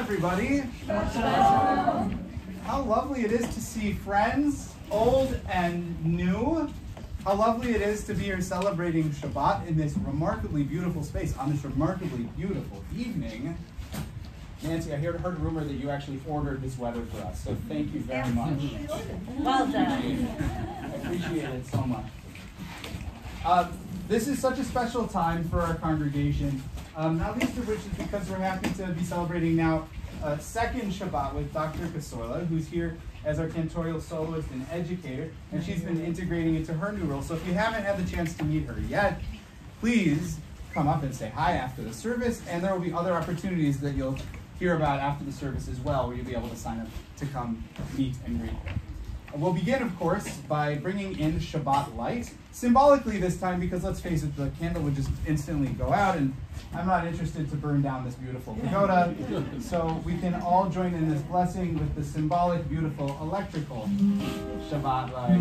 Shalom, everybody. How lovely it is to see friends, old and new. How lovely it is to be here celebrating Shabbat in this remarkably beautiful space on this remarkably beautiful evening. Nancy, I heard, heard a rumor that you actually ordered this weather for us, so thank you very much. Well done. I appreciate it so much. Uh, this is such a special time for our congregation, um, not least of which is because we're happy to be celebrating now uh, second Shabbat with Dr. Kasoila, who's here as our cantorial soloist and educator, and she's been integrating into her new role. So if you haven't had the chance to meet her yet, please come up and say hi after the service, and there will be other opportunities that you'll hear about after the service as well, where you'll be able to sign up to come meet and greet her. We'll begin, of course, by bringing in Shabbat light. Symbolically this time, because let's face it, the candle would just instantly go out, and I'm not interested to burn down this beautiful pagoda. So we can all join in this blessing with the symbolic, beautiful electrical Shabbat light.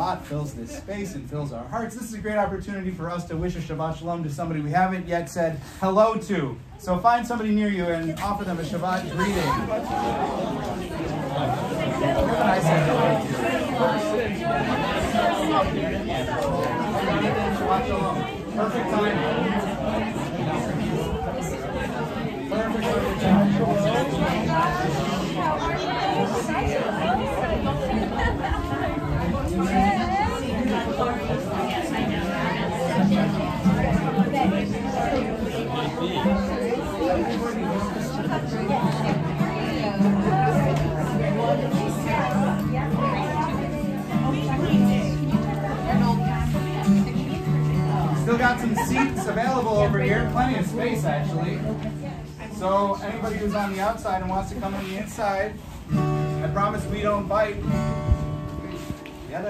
Shabbat fills this space and fills our hearts. This is a great opportunity for us to wish a Shabbat Shalom to somebody we haven't yet said hello to. So find somebody near you and offer them a Shabbat greeting. Perfect timing. Available over here, plenty of space actually. So anybody who's on the outside and wants to come on the inside, I promise we don't bite. That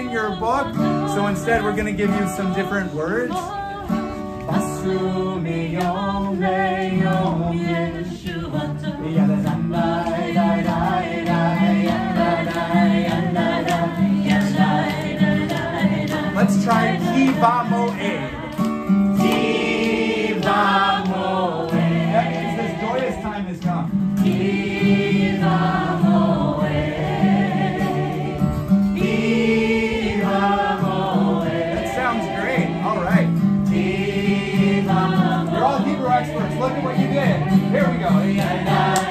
in your book. So instead, we're going to give you some different words. Let's try ki mo. What you did. Here we go.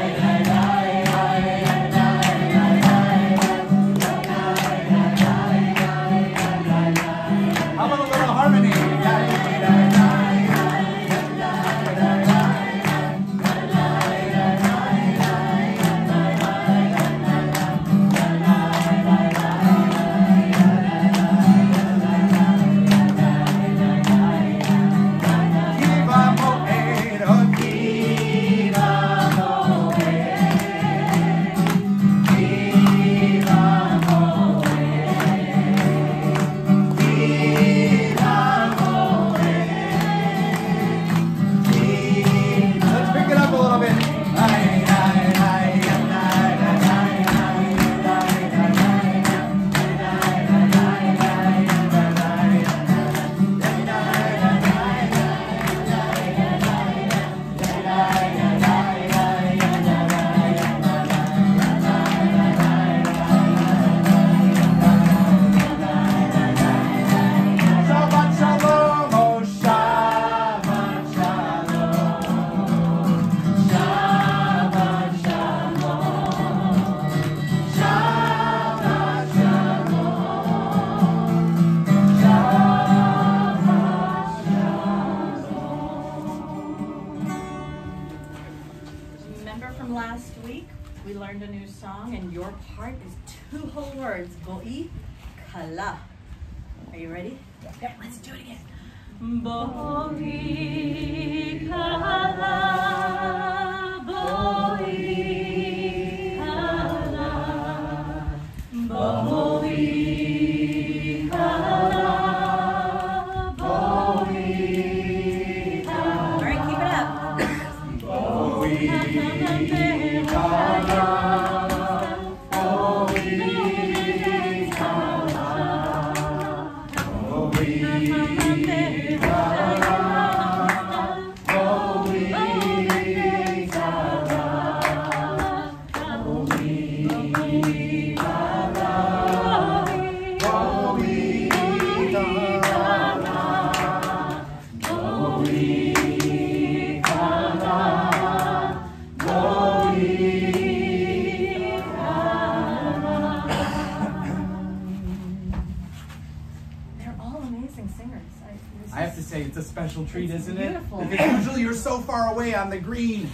Treat, isn't beautiful. it? Because usually you're so far away on the green.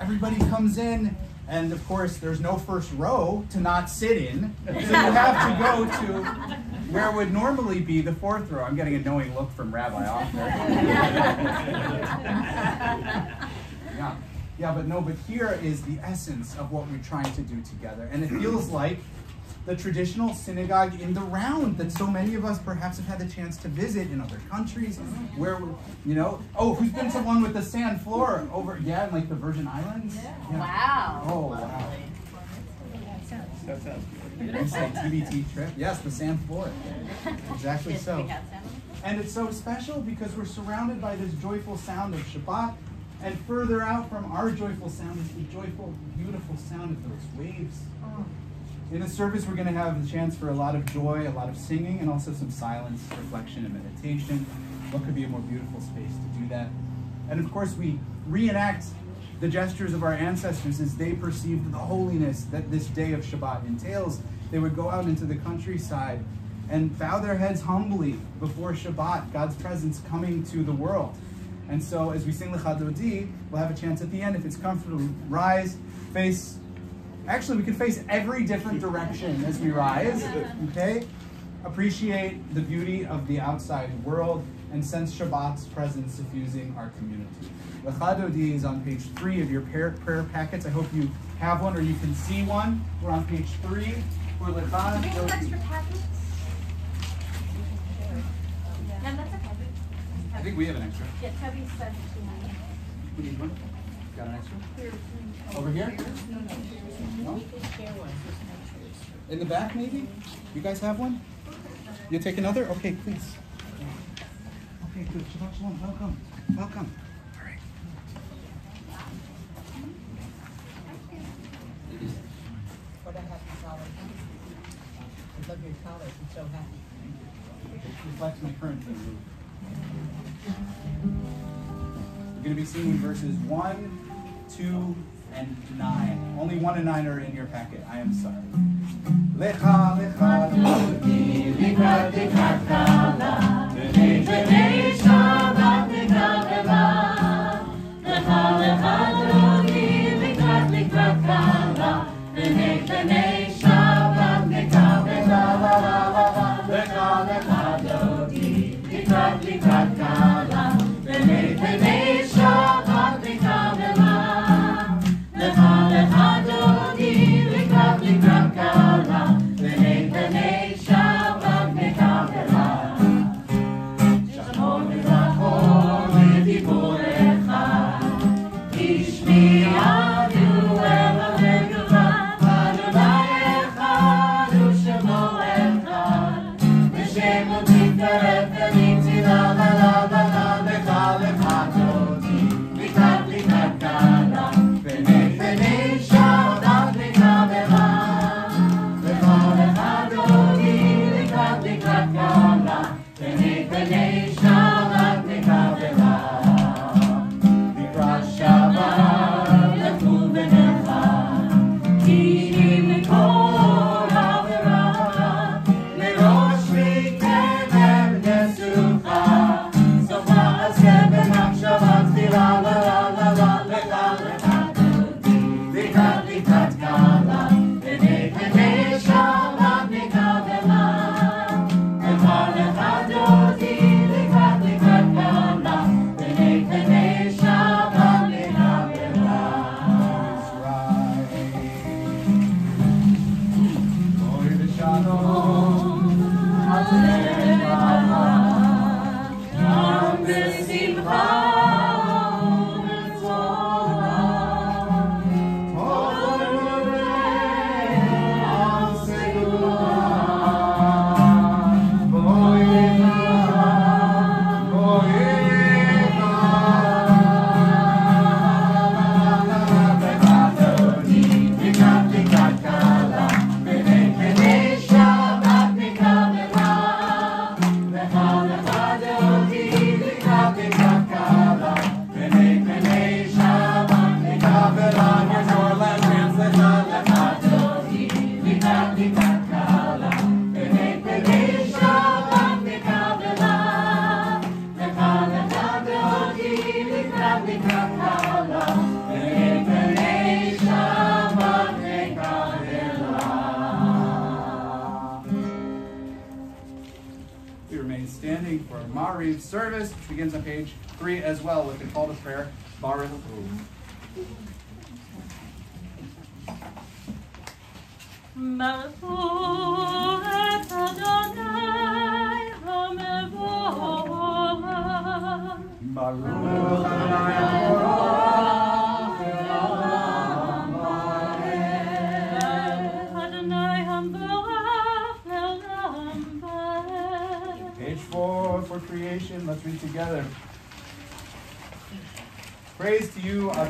Everybody comes in, and of course, there's no first row to not sit in. So you have to go to where would normally be the fourth row. I'm getting a knowing look from Rabbi off there. Yeah. Yeah, but no, but here is the essence of what we're trying to do together. And it feels like the traditional synagogue in the round that so many of us perhaps have had the chance to visit in other countries where, we- you know, oh, who's been to one with the sand floor over, yeah, in like the Virgin Islands? Yeah. Wow. Oh, wow. that It's like TBT trip. Yes, the sand floor. Exactly so. pick out salmon. And it's so special because we're surrounded by this joyful sound of Shabbat. And further out from our joyful sound is the joyful, beautiful sound of those waves. Oh. In the service, we're going to have the chance for a lot of joy, a lot of singing, and also some silence, reflection, and meditation. What could be a more beautiful space to do that? And of course, we reenact the gestures of our ancestors as they perceived the holiness that this day of Shabbat entails. They would go out into the countryside and bow their heads humbly before Shabbat, God's presence coming to the world. And so, as we sing Lecha Dodi, we'll have a chance at the end, if it's comfortable, rise, face. Actually, we can face every different direction as we rise. Okay? Appreciate the beauty of the outside world and sense Shabbat's presence suffusing our community. Lecha Dodi is on page three of your prayer, prayer packets. I hope you have one or you can see one. We're on page three for Lecha Do we have extra packets? Yeah, that's okay. I think we have an extra. Yeah, Toby said she had. We need one. Got an extra? Over here? No? In the back, maybe? You guys have one? You take another? Okay, please. Okay, good. Shabbat shalom. Welcome. Welcome. All right. What a happy collar. I love your collar, I'm so happy. It reflects my current mood. We're going to be singing verses 1, 2, and 9. Only 1 and 9 are in your packet. I am sorry. Lecha, lecha,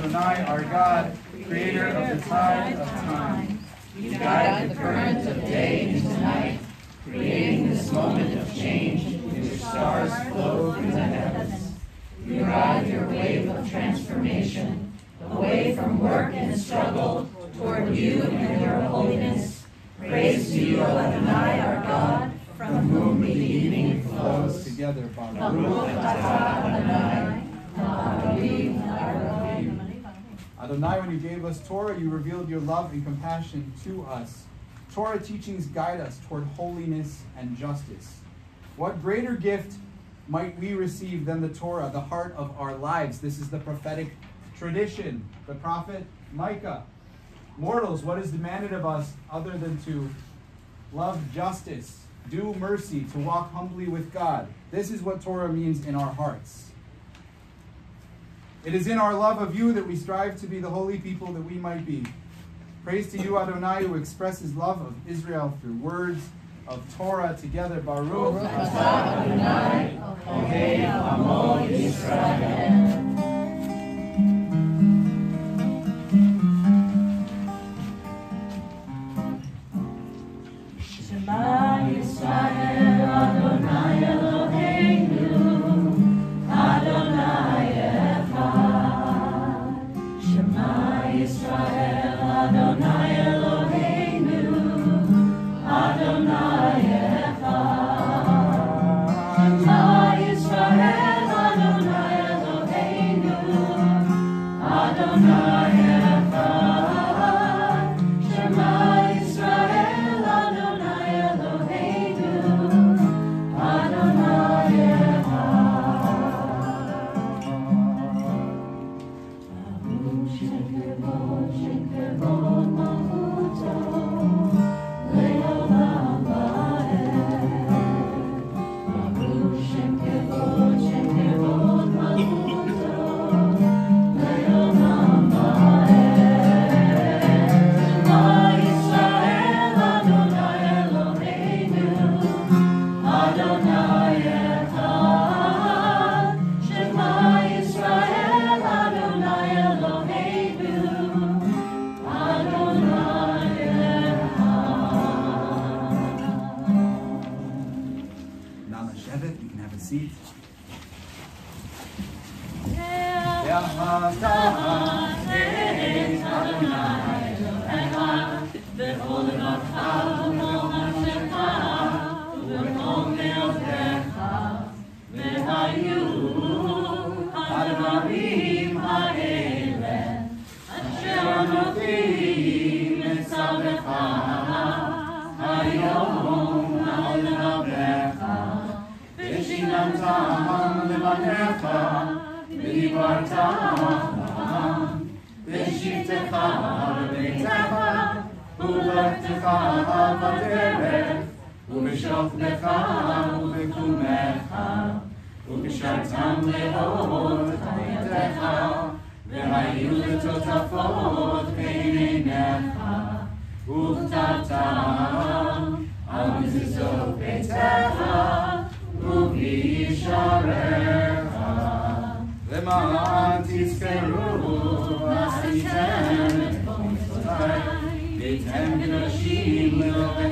Adonai, our God, creator of the tide of time. You guide the current of day into night, creating this moment of change in which stars flow through the heavens. You ride your wave of transformation, away from work and struggle toward you and your holiness. Praise to you, Adonai, our God, from whom the evening flows. Together, Baruch Baruch. atah Adonai, Elohim Elohim. Adonai, Torah, you revealed your love and compassion to us. Torah teachings guide us toward holiness and justice. What greater gift might we receive than the Torah, the heart of our lives? This is the prophetic tradition. The prophet Micah. Mortals, what is demanded of us other than to love justice, do mercy, to walk humbly with God? This is what Torah means in our hearts. It is in our love of you that we strive to be the holy people that we might be. Praise to you, Adonai, who expresses love of Israel through words of Torah together. Baruch Adonai, Israel.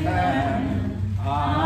Amen. Amen.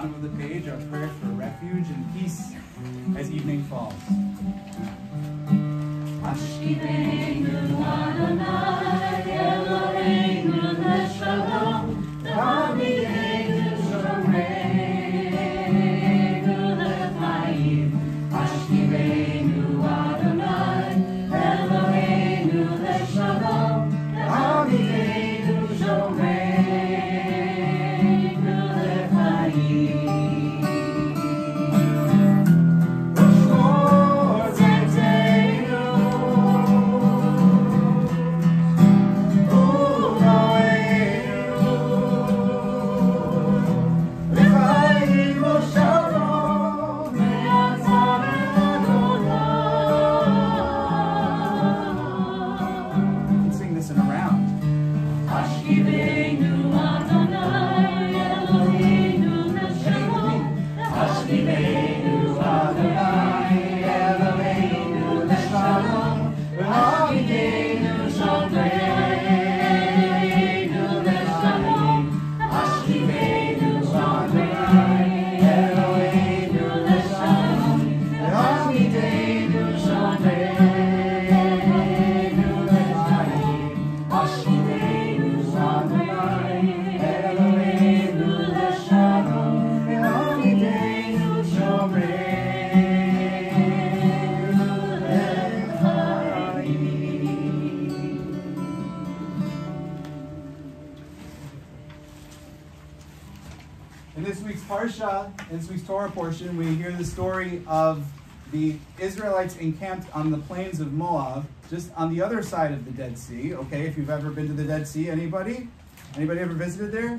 bottom of the page, our prayer for refuge and peace as evening falls. In this week's Parsha, in this week's Torah portion, we hear the story of the Israelites encamped on the plains of Moab, just on the other side of the Dead Sea. Okay, if you've ever been to the Dead Sea, anybody? Anybody ever visited there?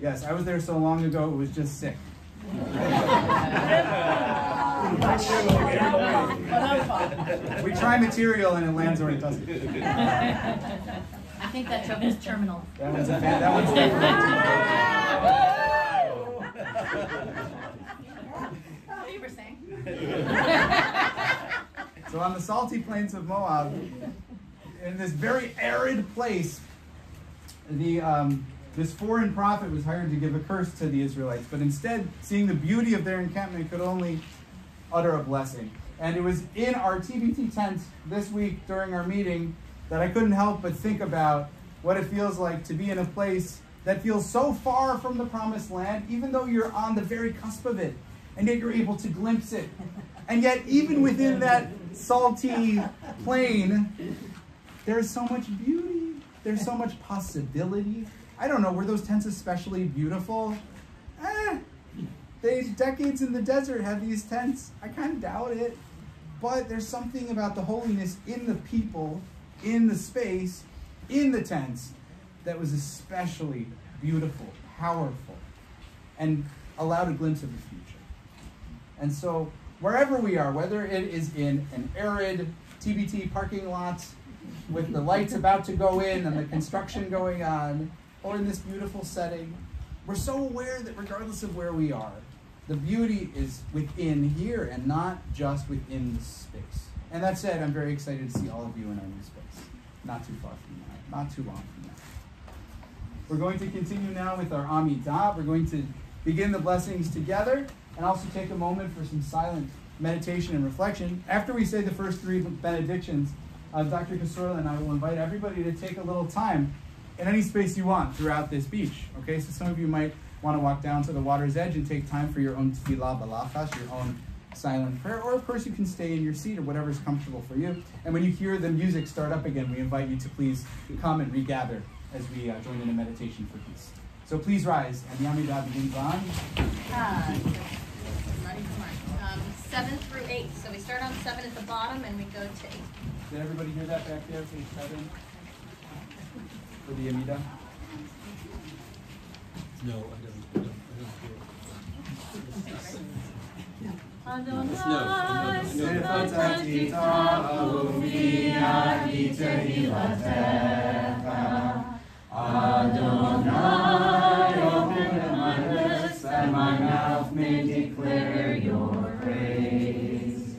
Yes, I was there so long ago, it was just sick. We try material and it lands where it doesn't. I think that joke is terminal. That one's a fan. That one's What you were saying? So on the salty plains of Moab, in this very arid place, the um, this foreign prophet was hired to give a curse to the Israelites, but instead, seeing the beauty of their encampment, could only utter a blessing. And it was in our TBT tent this week during our meeting that I couldn't help but think about what it feels like to be in a place that feels so far from the promised land, even though you're on the very cusp of it, and yet you're able to glimpse it. And yet, even within that salty plain, there's so much beauty. There's so much possibility. I don't know, were those tents especially beautiful? Eh, they decades in the desert have these tents. I kind of doubt it. But there's something about the holiness in the people, in the space, in the tents that was especially beautiful, powerful, and allowed a glimpse of the future. And so, wherever we are, whether it is in an arid TBT parking lot with the lights about to go in and the construction going on, or in this beautiful setting, we're so aware that regardless of where we are, the beauty is within here and not just within the space. And that said, I'm very excited to see all of you in our new space. Not too far from now, not too long from now. We're going to continue now with our Amidah. We're going to begin the blessings together and also take a moment for some silent meditation and reflection. After we say the first three benedictions, uh, Dr. Casorla and I will invite everybody to take a little time in any space you want throughout this beach. Okay, so some of you might want to walk down to the water's edge and take time for your own tefillah b'lachash, your own silent prayer, or of course you can stay in your seat or whatever is comfortable for you. And when you hear the music start up again, we invite you to please come and regather as we uh, join in a meditation for peace. So please rise, and the Amidah begins on. Uh, Marty, come on. Um, seven through eight. So we start on seven at the bottom and we go to eight. Did everybody hear that back there, page seven? For the Amidah? No, I don't, I don't, I don't hear Adonai, Sifatati ta'avuvi Adonai, open my lips that my mouth may declare your praise.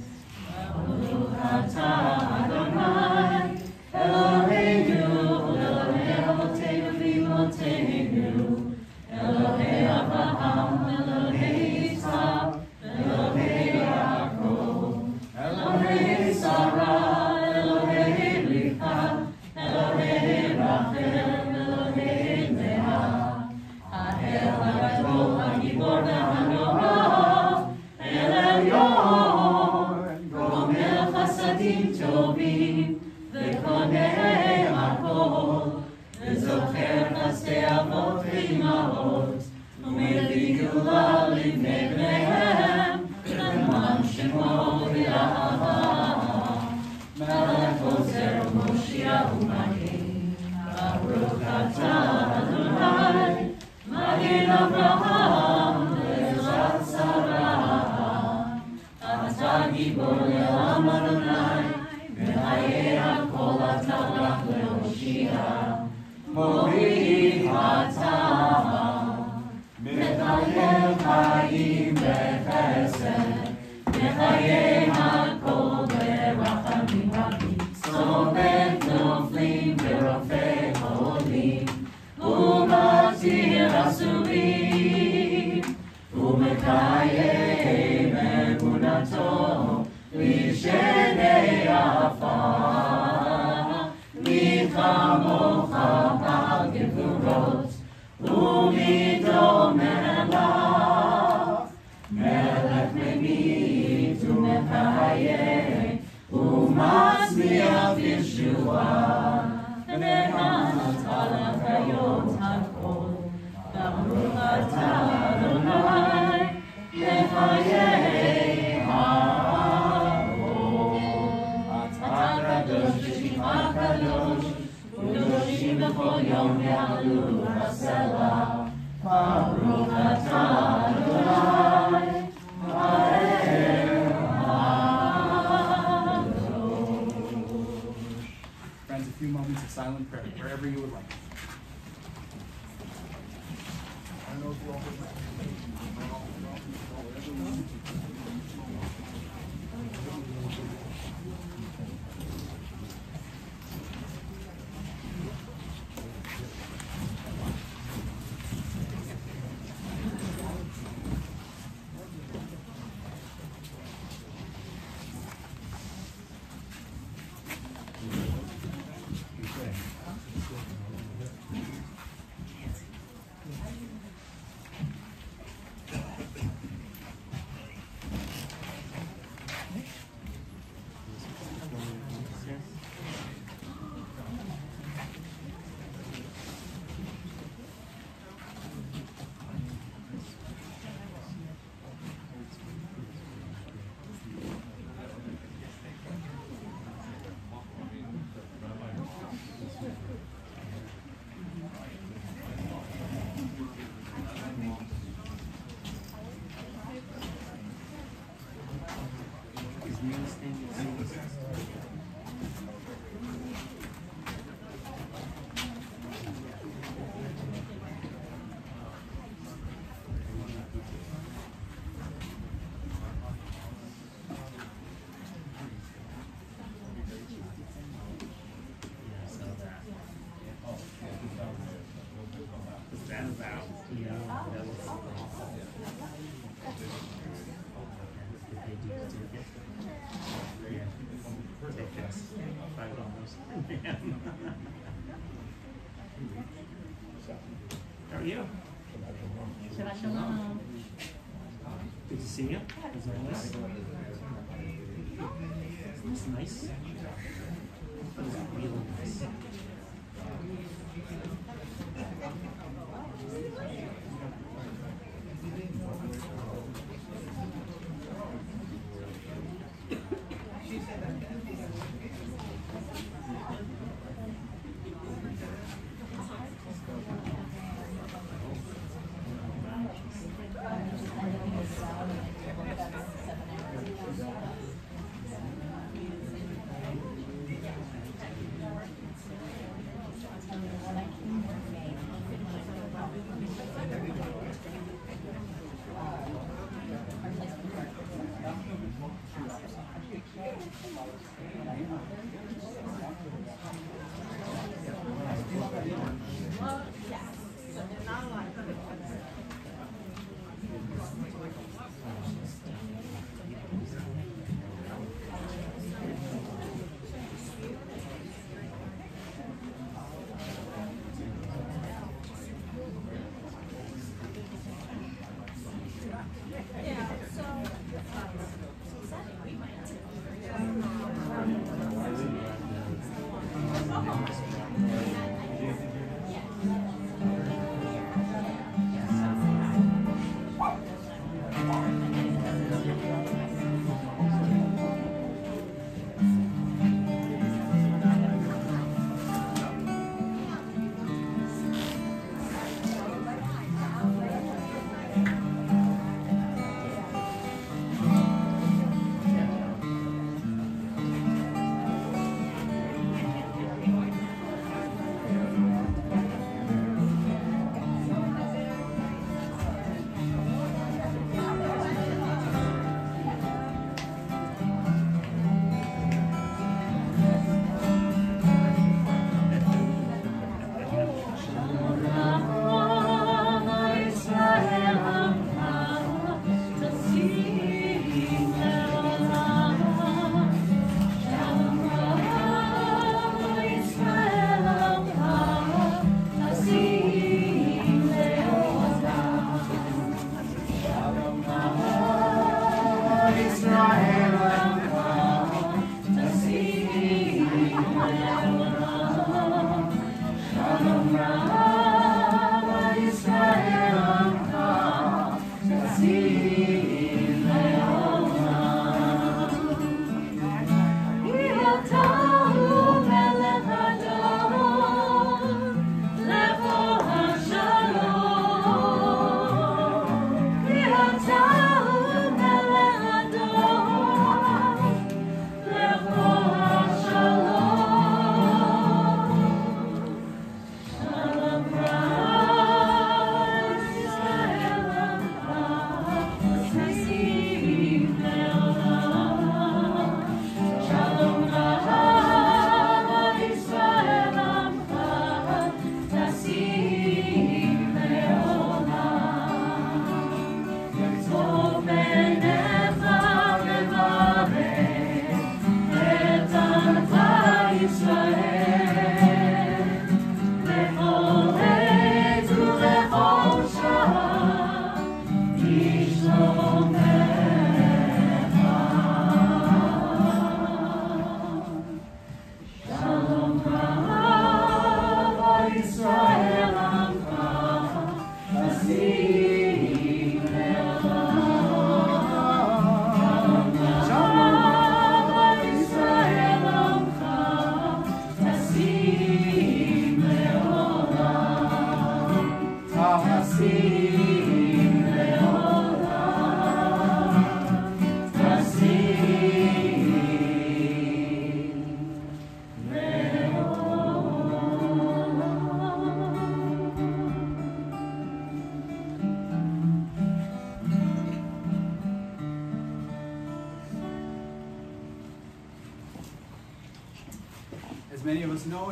Friends, a You. As always. Nice. It's really nice.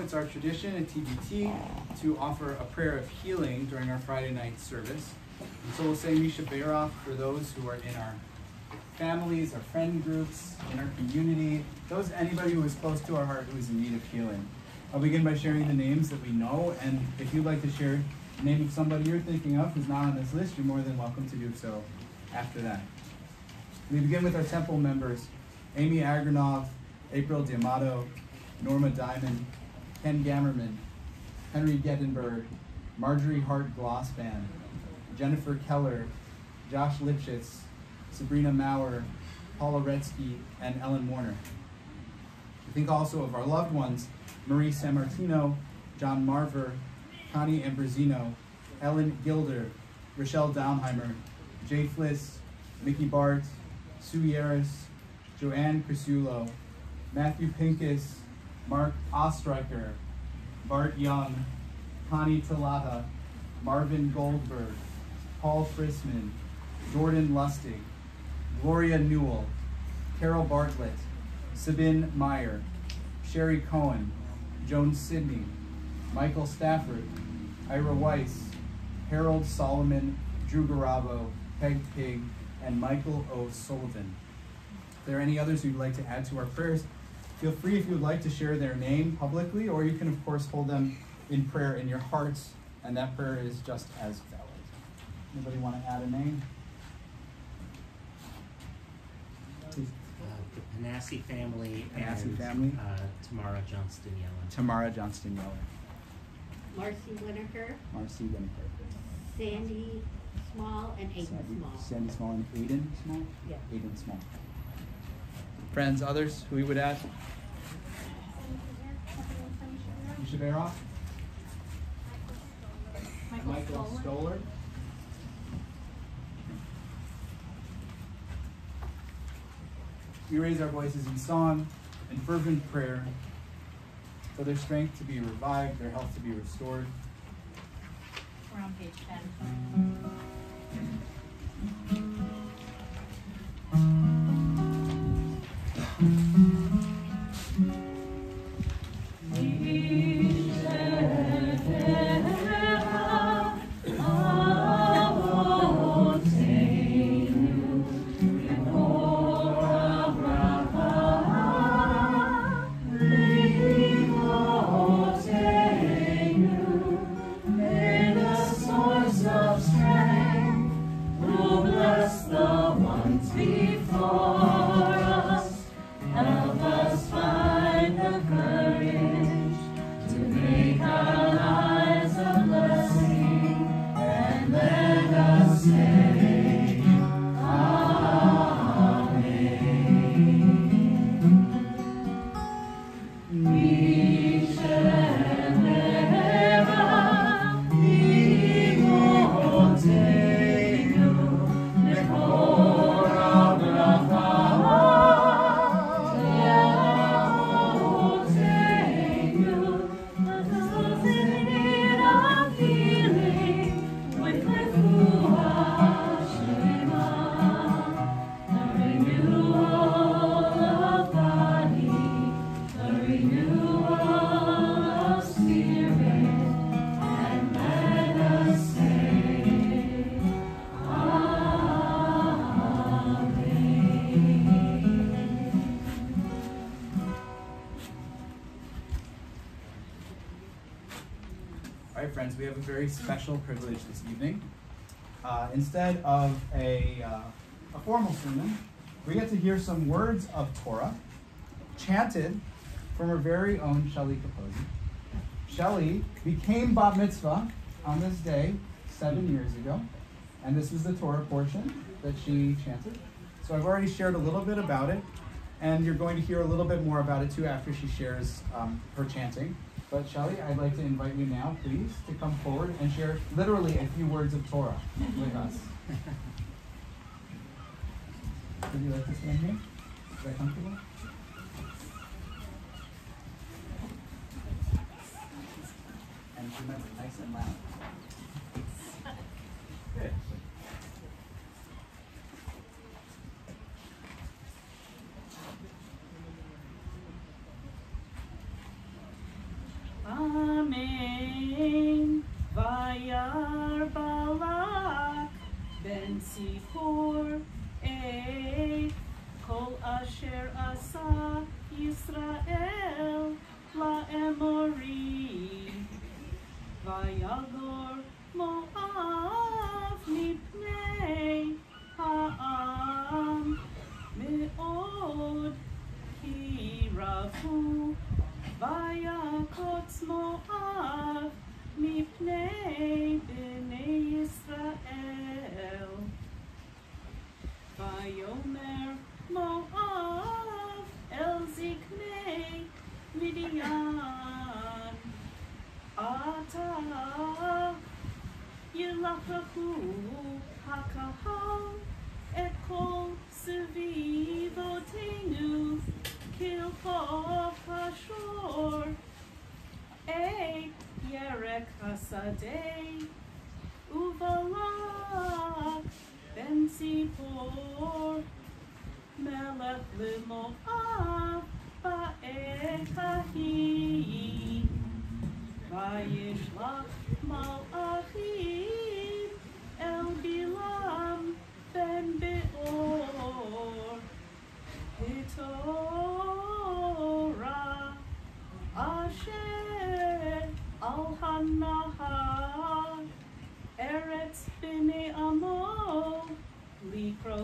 It's our tradition at TBT to offer a prayer of healing during our Friday night service. And so we'll say Mi Shebeirach for those who are in our families, our friend groups, in our community, those anybody who is close to our heart who is in need of healing. I'll begin by sharing the names that we know, and if you'd like to share the name of somebody you're thinking of who's not on this list, you're more than welcome to do so after that. We begin with our temple members, Amy Agranov, April Diamato, Norma Diamond, Ken Gammerman, Henry Geddenberg, Marjorie Hart Glossband, Jennifer Keller, Josh Lipschitz, Sabrina Maurer, Paula Retzky, and Ellen Warner. Think also of our loved ones, Marie Sammartino, John Marver, Connie Ambrosino, Ellen Gilder, Rochelle Downheimer, Jay Fliss, Mickey Bart, Sue Yaris, Joanne Crisulo, Matthew Pincus, Mark Ostreicher, Bart Young, Connie Talaha, Marvin Goldberg, Paul Frisman, Jordan Lustig, Gloria Newell, Carol Bartlett, Sabine Meyer, Sherry Cohen, Joan Sidney, Michael Stafford, Ira Weiss, Harold Solomon, Drew Garabo, Peg Pig, and Michael O'Sullivan. If there are any others you'd like to add to our prayers, feel free if you would like to share their name publicly, or you can, of course, hold them in prayer in your hearts, and that prayer is just as valid. Anybody want to add a name? Please. Uh, the Panassi family Panassi and family. Uh, Tamara Johnston Yellen. Tamara Johnston Yeller, Marcy Winokur, Marcy Winifred, Sandy Small, and Aiden Sandy, Small. Sandy Small, and Aiden Small? Yeah. Aiden Small. Friends, others who we would ask. Mi Shebeirach? Michael, Michael Stoller? We raise our voices in song and fervent prayer for their strength to be revived, their health to be restored. We're on page 10. Mm. Música we have a very special privilege this evening. Uh, instead of a, uh, a formal sermon, we get to hear some words of Torah chanted from our very own Shelley Kaposi. Shelley became Bat Mitzvah on this day seven years ago, and this was the Torah portion that she chanted. So I've already shared a little bit about it, and you're going to hear a little bit more about it too after she shares um, her chanting. But Shelley, I'd like to invite you now, please, to come forward and share literally a few words of Torah with us. Would you like to stand here? Is that comfortable? And remember, nice and loud.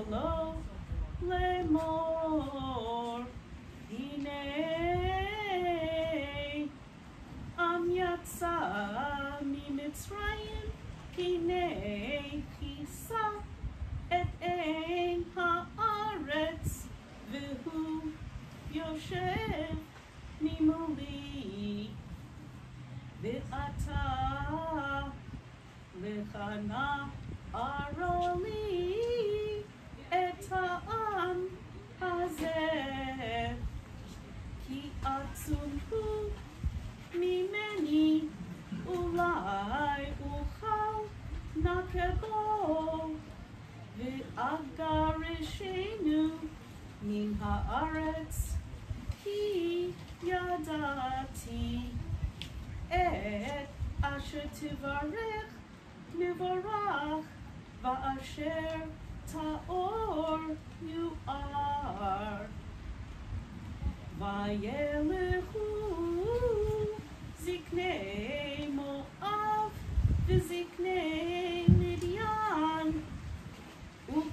likro lo lemor hine am yatsa mimitzrayim hine kisa et ein haaretz והוא יושב ממולי, ואתה לך נא ואגרשנו מן הארץ, כי ידעתי את אשר תברך מבורך, ואשר טהור יואר. וילכו זקני מואב וזקני מדיין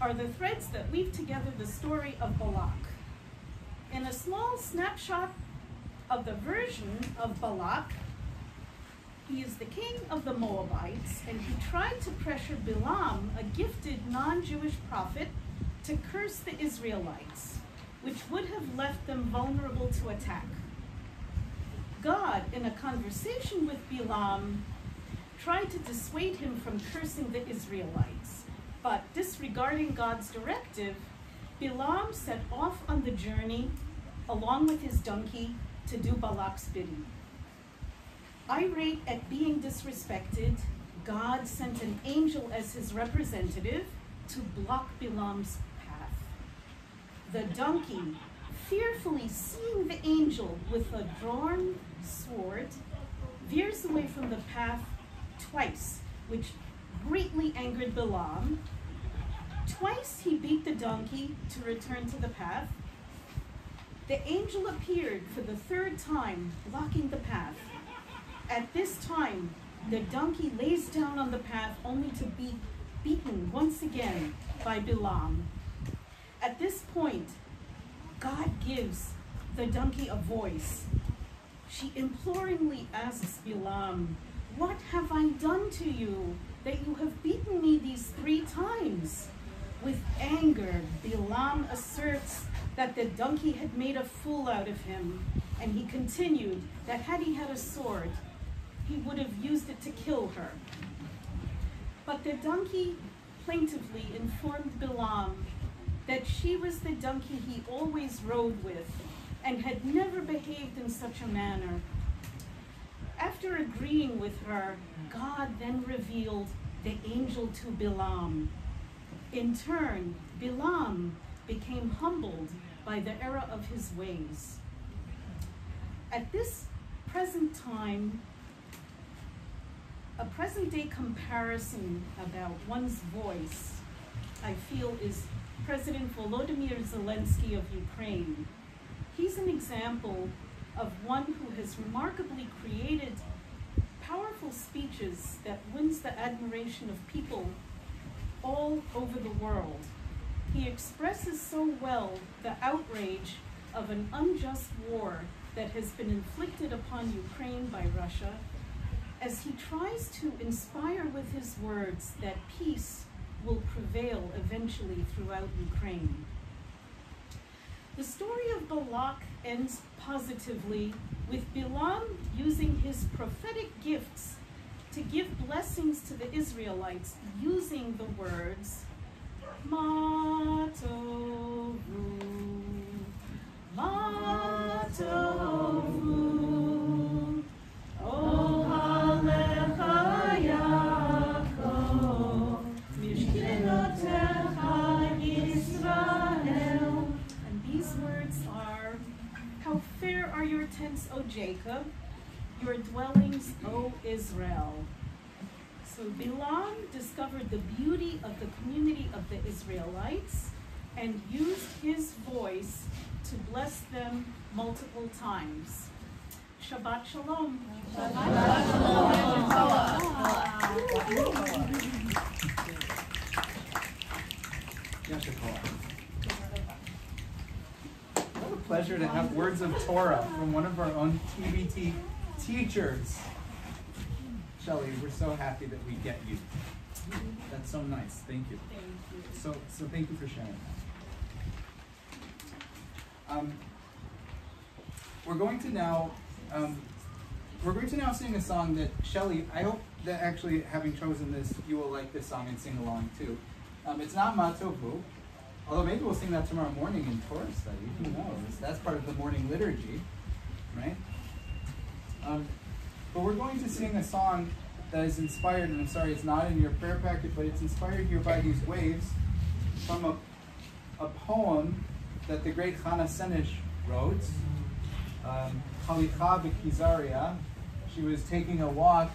are the threads that weave together the story of Balak. In a small snapshot of the version of Balak, he is the king of the Moabites, and he tried to pressure Bilam, a gifted non Jewish prophet, to curse the Israelites, which would have left them vulnerable to attack. God, in a conversation with Bilam, tried to dissuade him from cursing the Israelites. But disregarding God's directive, Bilam set off on the journey along with his donkey to do Balak's bidding. Irate at being disrespected, God sent an angel as his representative to block Bilam's path. The donkey, fearfully seeing the angel with a drawn sword, veers away from the path twice, which greatly angered Balaam. Twice he beat the donkey to return to the path. The angel appeared for the third time, blocking the path. At this time, the donkey lays down on the path only to be beaten once again by Bilam. At this point, God gives the donkey a voice. She imploringly asks Bilam, What have I done to you that you have beaten me these three times? With anger, Bilam asserts that the donkey had made a fool out of him, and he continued that had he had a sword, he would have used it to kill her. But the donkey plaintively informed Bilam that she was the donkey he always rode with and had never behaved in such a manner. After agreeing with her, God then revealed the angel to Bilam. In turn, Bilam became humbled by the error of his ways. At this present time, a present day comparison about one's voice, I feel, is President Volodymyr Zelensky of Ukraine. He's an example of one who has remarkably created powerful speeches that wins the admiration of people all over the world. He expresses so well the outrage of an unjust war that has been inflicted upon Ukraine by Russia as he tries to inspire with his words that peace will prevail eventually throughout Ukraine. The story of Balak ends positively with Bilam using his prophetic gifts to give blessings to the Israelites using the words Matovu, Matovu, Jacob, your dwellings, O Israel. So Bilam discovered the beauty of the community of the Israelites and used his voice to bless them multiple times. Shabbat Shalom. Yasha What a pleasure to have words of Torah from one of our own TBT teachers. Shelly, we're so happy that we get you. That's so nice. Thank you. Thank you. So, so thank you for sharing that. Um, we're going to now, um, we're going to now sing a song that Shelly. I hope that actually, having chosen this, you will like this song and sing along too. Um, it's not Matovu, although maybe we'll sing that tomorrow morning in Torah study. Who knows? That's part of the morning liturgy, right? Um, but we're going to sing a song that is inspired, and I'm sorry it's not in your prayer packet, but it's inspired here by these waves from a, a poem that the great Chana Senesh wrote, um, Halicha. She was taking a walk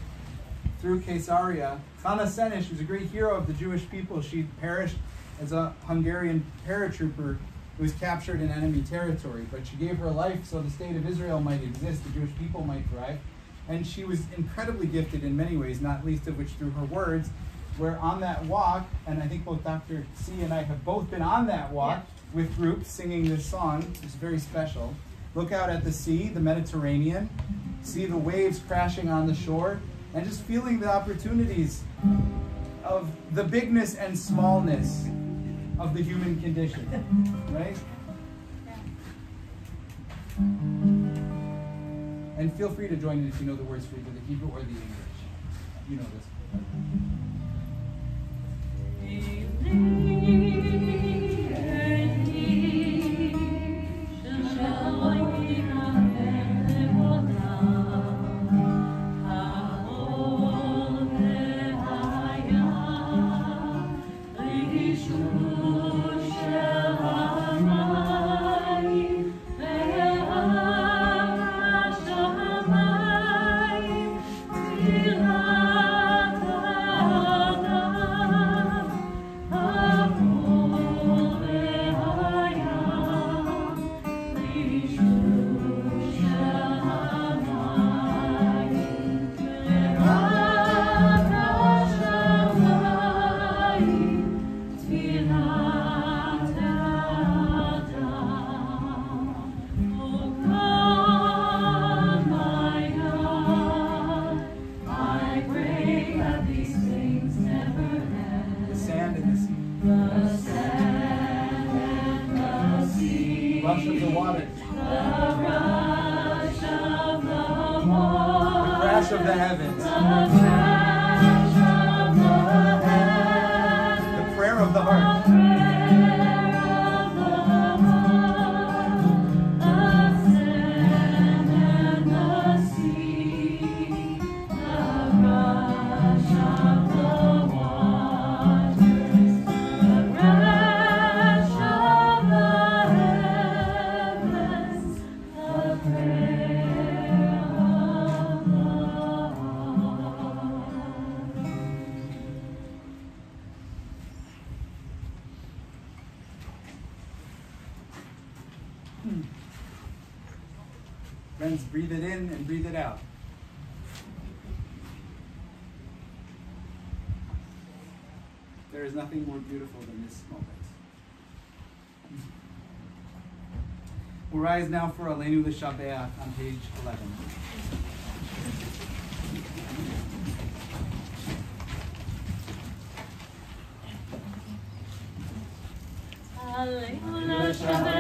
through Caesarea. Chana Senesh was a great hero of the Jewish people. She perished as a Hungarian paratrooper who was captured in enemy territory, but she gave her life so the state of Israel might exist, the Jewish people might thrive. And she was incredibly gifted in many ways, not least of which through her words. Where on that walk, and I think both Dr. C and I have both been on that walk with groups singing this song, which is very special. Look out at the sea, the Mediterranean, see the waves crashing on the shore, and just feeling the opportunities of the bigness and smallness of the human condition, right? And feel free to join in if you know the words for either the Hebrew or the English. You know this. And the sea. Rush of the water. The crash of the heavens. Nothing more beautiful than this moment. We'll rise now for Alenu L'Shabeach on page 11. You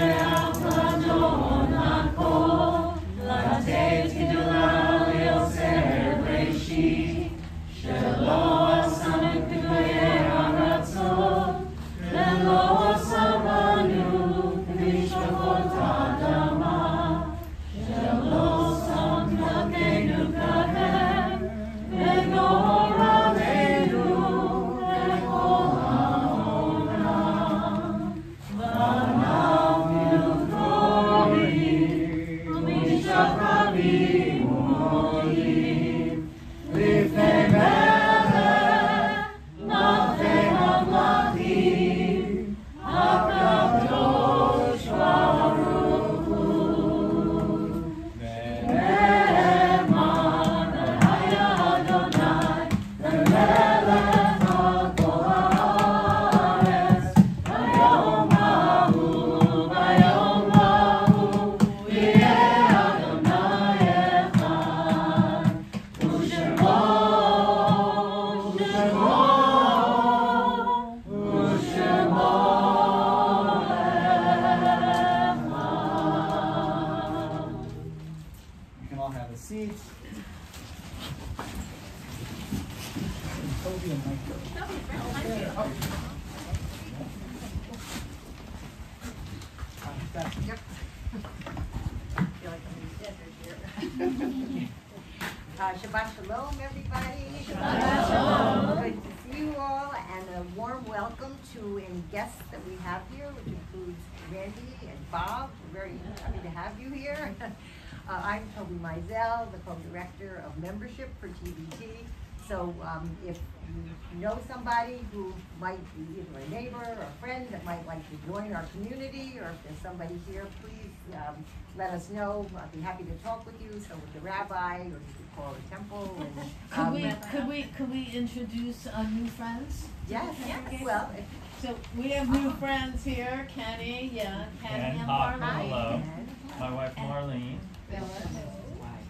know. I'd be happy to talk with you, so with the rabbi, or you could call the temple. And, Could um, we, could we, could we introduce uh, new friends? Yes, Okay. well, if- So we have new friends here, Kenny, yeah, Kenny Ken and Hoffman, Marlene. hello. and- My wife Marlene. Wonderful.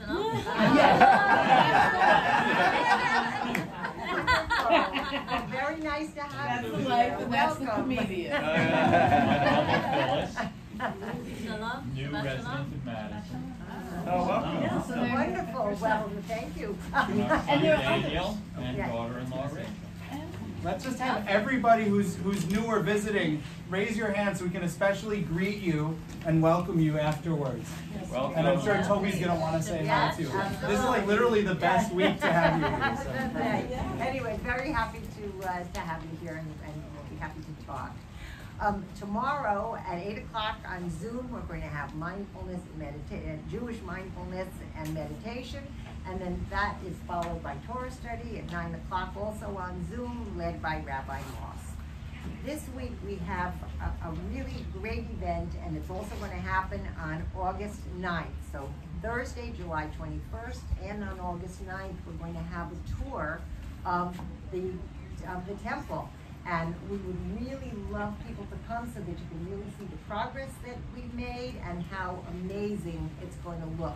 Very nice to have That's you the here. life and that's the Welcome. comedian. My Phyllis, new resident of Madison. Oh, welcome. Yeah, so Wonderful, well, thank you. And our son they're- Daniel and Yeah. daughter-in-law Rachel. Let's just have everybody who's who's new or visiting raise your hand so we can especially greet you and welcome you afterwards. Welcome. And I'm sure Toby's gonna want to say hi too. This is like literally the best week to have you here. So. Anyway, very happy to, uh, to have you here and, and we'll be happy to talk. Um, tomorrow at eight o'clock on Zoom, we're going to have mindfulness and medita- uh, Jewish mindfulness and meditation. And then that is followed by Torah study at nine o'clock, also on Zoom, led by Rabbi Moss. This week, we have a, a really great event, and it's also gonna happen on August 9th. So Thursday, July twenty-first, and on August 9th, we're going to have a tour of the, of the temple. And we would really love people to come so that you can really see the progress that we've made and how amazing it's going to look.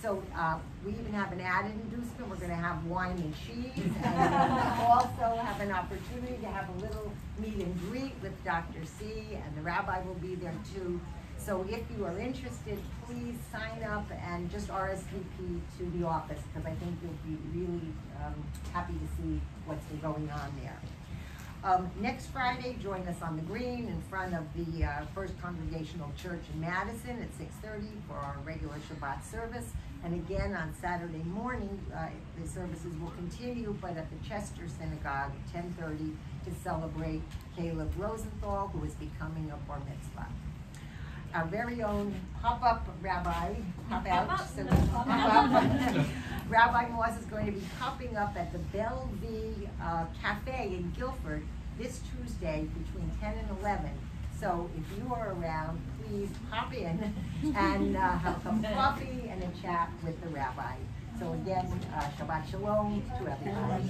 So, uh, we even have an added inducement, we're gonna have wine and cheese, and also have an opportunity to have a little meet and greet with Dr. C, and the rabbi will be there too. So if you are interested, please sign up and just RSVP to the office, because I think you'll be really, um, happy to see what's been going on there. Um, next Friday, join us on the green in front of the, uh, First Congregational Church in Madison at six thirty for our regular Shabbat service. And again, on Saturday morning, uh, the services will continue, but at the Chester Synagogue at ten thirty to celebrate Caleb Rosenthal, who is becoming a bar mitzvah. Our very own pop-up rabbi, pop out, so pop-up. Rabbi Moss is going to be popping up at the Belle Vie uh, Cafe in Guilford this Tuesday between ten and eleven. So if you are around, please pop in and uh, have some coffee and a chat with the rabbi. So again, uh, Shabbat Shalom to everybody.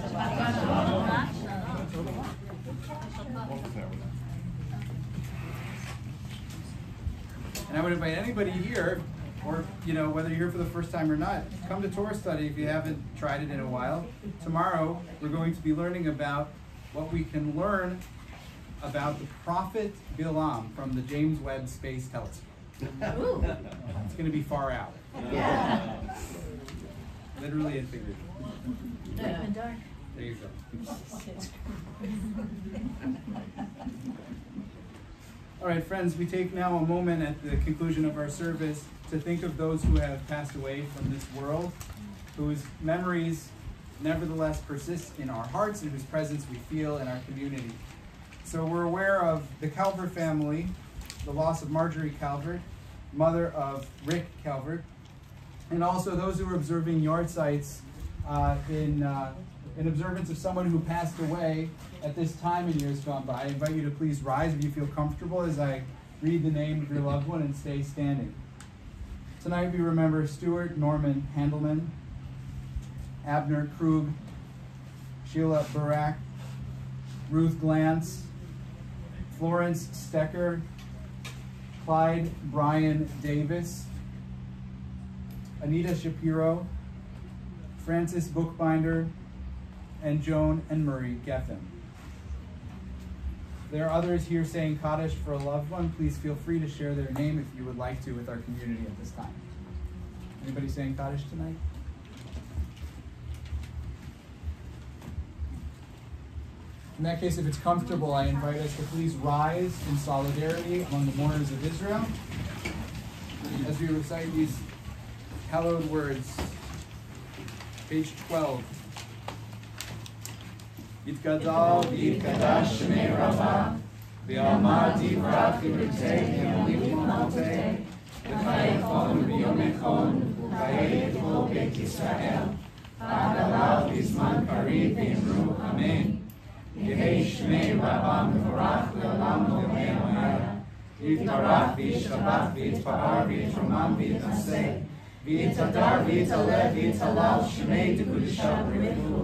And I would invite anybody here, or, you know, whether you're here for the first time or not, come to Torah study if you haven't tried it in a while. Tomorrow, we're going to be learning about what we can learn about the prophet Bilam from the James Webb Space Telescope. It's gonna be far out. Literally and figuratively. There you go. All right, friends, we take now a moment at the conclusion of our service to think of those who have passed away from this world, whose memories nevertheless persist in our hearts and whose presence we feel in our community. So we're aware of the Calvert family, the loss of Marjorie Calvert, mother of Rick Calvert, and also those who are observing yahrzeits uh, in, uh, in observance of someone who passed away at this time in years gone by. I invite you to please rise if you feel comfortable as I read the name of your loved one and stay standing. Tonight we remember Stuart Norman Handelman, Abner Krug, Sheila Barak, Ruth Glantz, Florence Stecker, Clyde Brian Davis, Anita Shapiro, Francis Bookbinder, and Joan and Marie Geffen. There are others here saying Kaddish for a loved one. Please feel free to share their name if you would like to with our community at this time. Anybody saying Kaddish tonight? In that case, if it's comfortable, I invite us to please rise in solidarity among the mourners of Israel as we recite these hallowed words. Page 12. יתגדל ויתקדש שמי רבה, ויאמר דברת חברתי ימליך ומלטה, וחייכון ביום איכון, וחיי כל בית ישראל, עד עליו בזמן קריב ואמרו אמן. יהי שמי רבה מבורך לעולם לעולמי עמר. יתברך וישתבח ויתפאר ויתרומם ויתנשא, ויתהדר ויתעלה ויתהלל שמי דקודשא בריחו.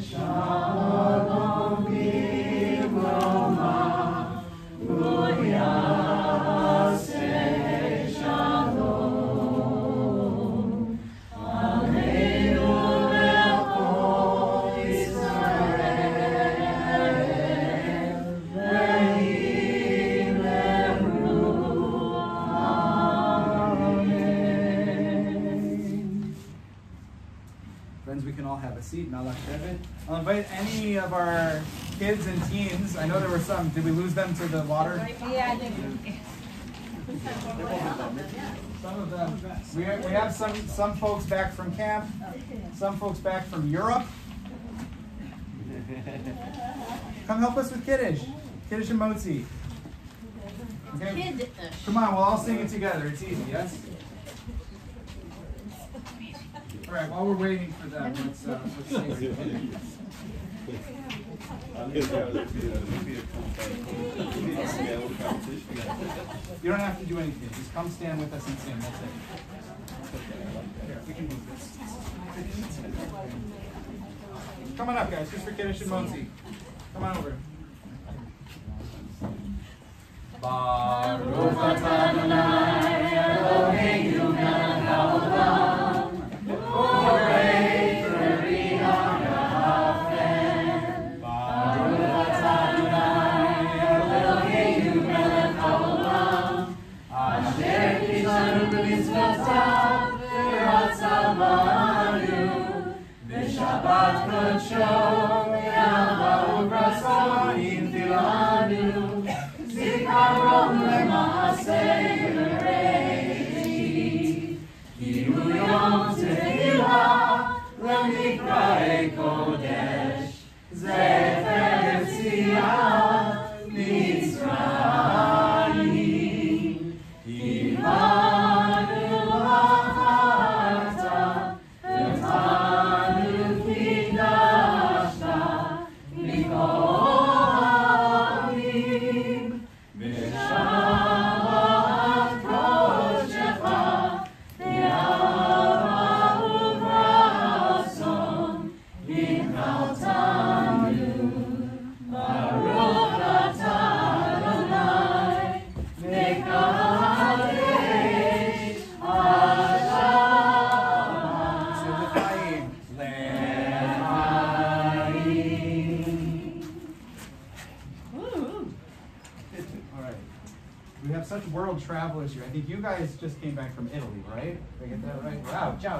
shalom bivroma, seat. Now let's it. I'll invite any of our kids and teens. I know there were some. Did we lose them to the water? Yeah, I think. Some of them. We have, we have some some folks back from camp. Some folks back from Europe. Come help us with Kiddish. Kiddish and Motzi. Okay? Come on, we'll all sing it together. It's easy, yes? All right, while we're waiting for them, let's, uh, let's Kiddush. You don't have to do anything. Just come stand with us and sing. That's it. We can move this. Come on up, guys, just for Kiddush and Motzi. Come on over. Baruch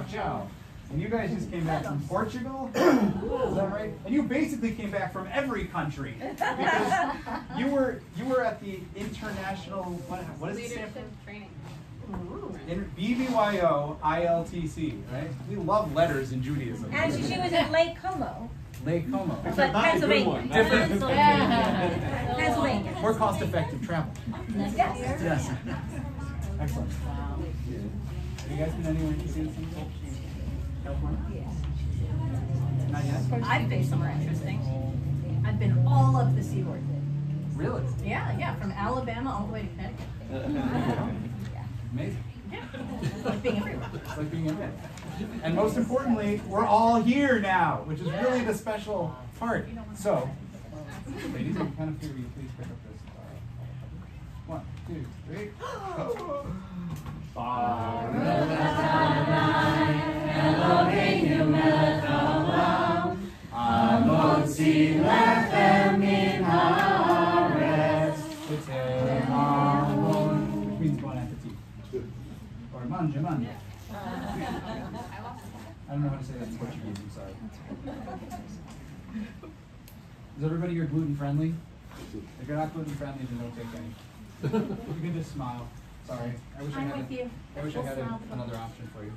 ciao, ciao. And you guys just came back from Portugal? Is that right? And you basically came back from every country because you were you were at the international what, what is it stand for? training. In- BBYO ILTC, right? We love letters in Judaism. And she was at Lake Como, Lake Como. but Pennsylvania. Different. Pennsylvania. More cost-effective travel. Yes. Yes. Excellent. Have you guys been anywhere interesting? California? Yeah. Not yet? I've been somewhere interesting. I've been all up the seaboard. Really? Yeah, yeah, from Alabama all the way to Connecticut. Amazing. Yeah, like being everywhere. It's like being in bed. And most importantly, we're all here now, which is really the special part. So, ladies, I kind of figure you please pick up this. uh, One, two, three. I don't know how to say that in Portuguese, I'm sorry. Is everybody here gluten friendly? If you're not gluten friendly, then don't take any. You can just smile. Sorry. I wish I I'm had, with a- you. I wish I We'll had a- another option for you.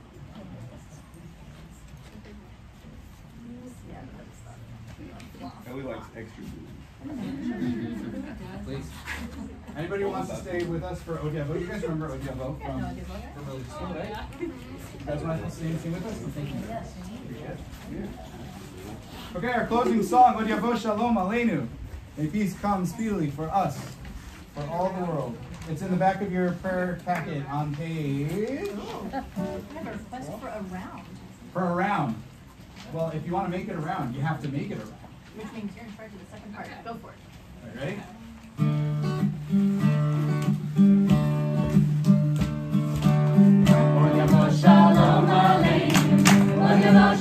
Ellie likes extra food. Please. Anybody who wants to stay with us for Od Yavo? You guys remember Od Yavo Yeah, from, no, from early school, right? You guys want to stay and sing with us? Thank you. Appreciate it. Okay, our closing song, Od Yavo Shalom Aleinu. May peace come speedily for us, for all the world. It's in the back of your prayer packet on page oh, I have a request for a round, for a round. Well, if you want to make it around, you have to make it around. which means you're in charge of the second part. Go for it. All right, ready? Shalom Aleinu.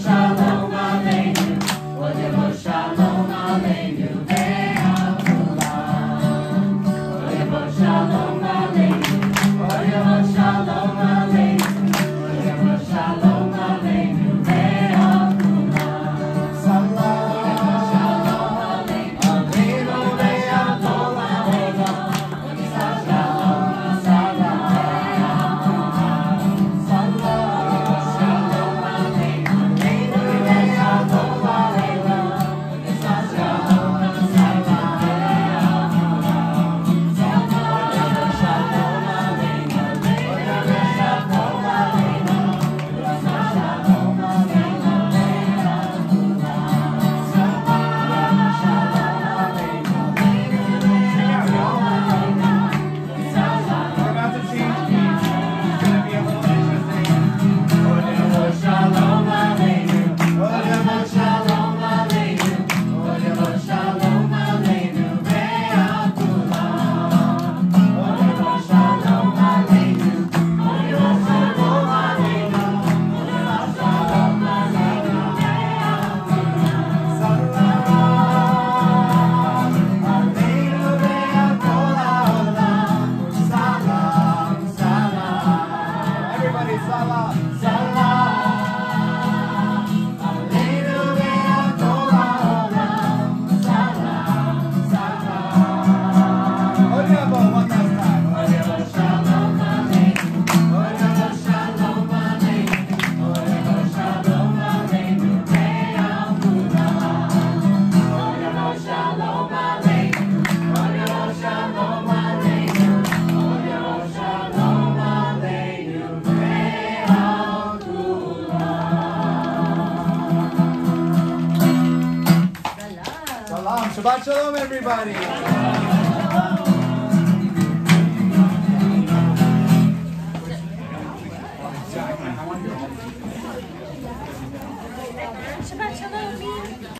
Shalom Aleinu.